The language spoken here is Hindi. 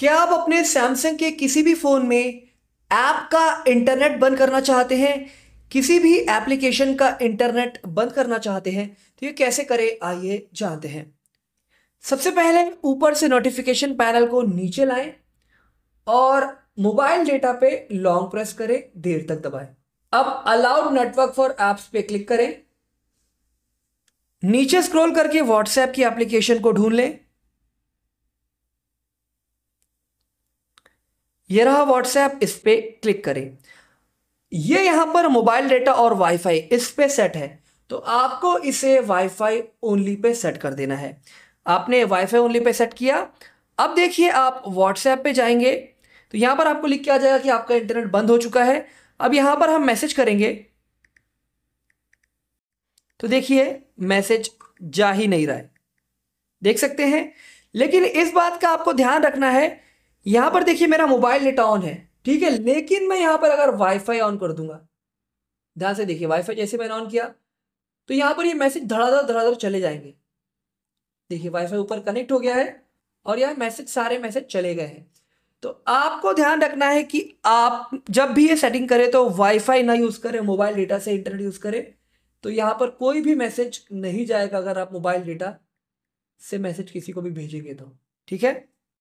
क्या आप अपने सैमसंग के किसी भी फ़ोन में ऐप का इंटरनेट बंद करना चाहते हैं? किसी भी एप्लीकेशन का इंटरनेट बंद करना चाहते हैं? तो ये कैसे करें? आइए जानते हैं। सबसे पहले ऊपर से नोटिफिकेशन पैनल को नीचे लाएँ और मोबाइल डेटा पे लॉन्ग प्रेस करें, देर तक दबाएँ। अब अलाउड नेटवर्क फॉर एप्स पे क्लिक करें। नीचे स्क्रॉल करके व्हाट्सएप की एप्लीकेशन को ढूंढ लें। यह रहा व्हाट्सएप इस पे क्लिक करें। ये यहाँ पर मोबाइल डेटा और वाईफाई इस पे सेट है। तो आपको इसे वाईफाई ओनली पे सेट कर देना है। आपने वाईफाई ओनली पे सेट किया। अब देखिए आप व्हाट्सएप पे जाएँगे। तो यहाँ पर आपको लिख के आ जाएगा कि आपका इंटरनेट बंद हो चुका है। अब यहाँ पर हम मैसेज करेंगे। तो देखिए मैसेज जा ही नहीं रहा है। देख सकते हैं। लेकिन इस बात का आपको ध्यान रखना है यहाँ पर देखिए मेरा मोबाइल डेटा ऑन है, ठीक है, लेकिन मैं यहाँ पर अगर वाईफाई ऑन कर दूँगा, ध्यान से देखिए वाईफाई जैसे मैंने ऑन किया तो यहाँ पर ये मैसेज धड़ाधड़ धड़ाधड़ चले जाएँगे। देखिए वाईफाई ऊपर कनेक्ट हो गया है और यह मैसेज सारे मैसेज चले गए हैं। तो आपको ध्यान रखना है कि आप जब भी ये सेटिंग करें तो वाईफाई ना यूज़ करें मोबाइल डेटा से इंटरनेट यूज़ करें तो यहाँ पर कोई भी मैसेज नहीं जाएगा अगर आप मोबाइल डेटा से मैसेज किसी को भी भेजेंगे तो ठीक है?